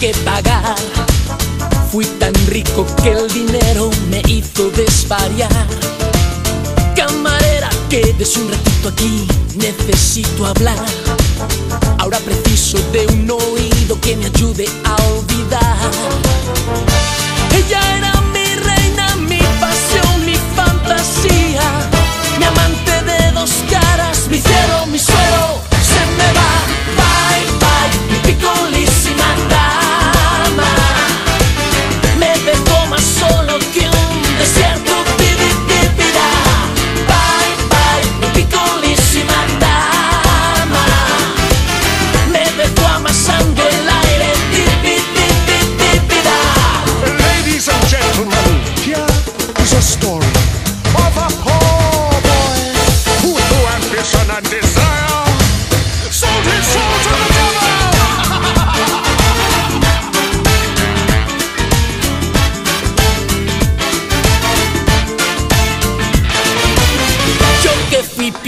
que pagar. Fui tan rico que el dinero me hizo desvariar. Camarera, quédese un ratito aquí, necesito hablar. Ahora preciso de un oído que me ayude a olvidar.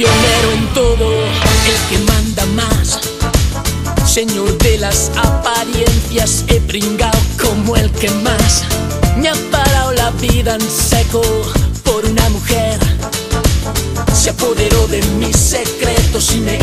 Pionero en todo, el que manda más. Señor de las apariencias, he pringado como el que más. Me ha parado la vida en seco por una mujer. Se apoderó de mis secretos y me